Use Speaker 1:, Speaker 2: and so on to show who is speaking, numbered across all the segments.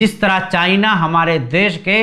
Speaker 1: जिस तरह चाइना हमारे देश के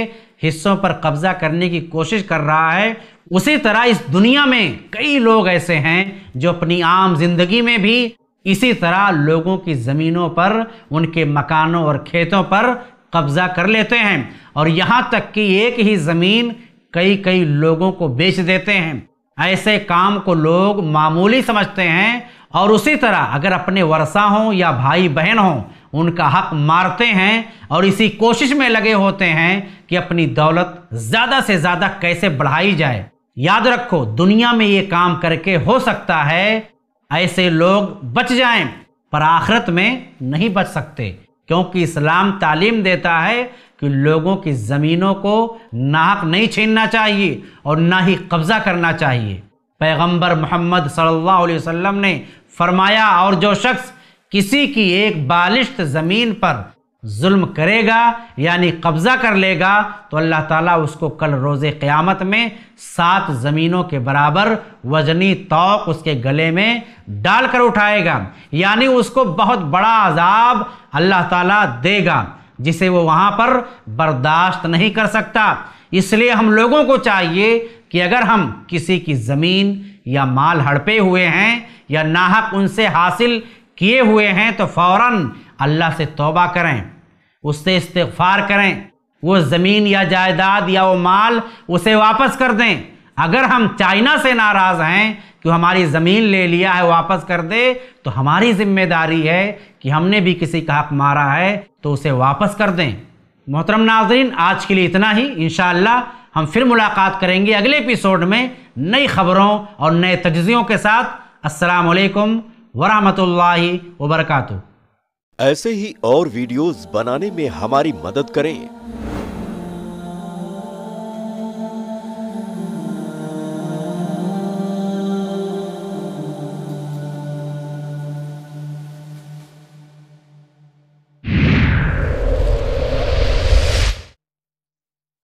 Speaker 1: हिस्सों पर कब्जा करने की कोशिश कर रहा है, उसी तरह इस दुनिया में कई लोग ऐसे हैं जो अपनी आम ज़िंदगी में भी इसी तरह लोगों की ज़मीनों पर, उनके मकानों और खेतों पर कब्जा कर लेते हैं और यहाँ तक कि एक ही ज़मीन कई कई लोगों को बेच देते हैं। ऐसे काम को लोग मामूली समझते हैं और उसी तरह अगर अपने वर्षा हों या भाई बहन हों उनका हक मारते हैं और इसी कोशिश में लगे होते हैं कि अपनी दौलत ज़्यादा से ज़्यादा कैसे बढ़ाई जाए। याद रखो, दुनिया में ये काम करके हो सकता है, ऐसे लोग बच जाएँ, पर आखिरत में नहीं बच सकते, क्योंकि इस्लाम तालीम देता है कि लोगों की ज़मीनों को नाहक नहीं छीनना चाहिए और ना ही कब्ज़ा करना चाहिए। पैगंबर मोहम्मद सल्लल्लाहु अलैहि वसल्लम ने फरमाया, और जो शख्स किसी की एक बालिश्त ज़मीन पर जुल्म करेगा, यानी कब्ज़ा कर लेगा तो अल्लाह ताला उसको कल रोज़े क़यामत में सात ज़मीनों के बराबर वजनी तोक उसके गले में डाल कर उठाएगा। यानी उसको बहुत बड़ा अजाब अल्लाह ताला देगा, जिसे वो वहाँ पर बर्दाश्त नहीं कर सकता। इसलिए हम लोगों को चाहिए कि अगर हम किसी की ज़मीन या माल हड़पे हुए हैं, या नाहक उनसे हासिल किए हुए हैं तो फ़ौरन अल्लाह से तौबा करें, उससे इस्तफार करें, वो ज़मीन या जायदाद या वो माल उसे वापस कर दें। अगर हम चाइना से नाराज़ हैं कि हमारी ज़मीन ले लिया है वापस कर दे तो हमारी ज़िम्मेदारी है कि हमने भी किसी का हक मारा है तो उसे वापस कर दें। मोहतरम नाजरीन, आज के लिए इतना ही। इन हम फिर मुलाकात करेंगे अगले एपिसोड में नई खबरों और नए तजियों के साथ। असलकम वरहमतुल्लाहि वबरकातु
Speaker 2: ऐसे ही और वीडियोस बनाने में हमारी मदद करें।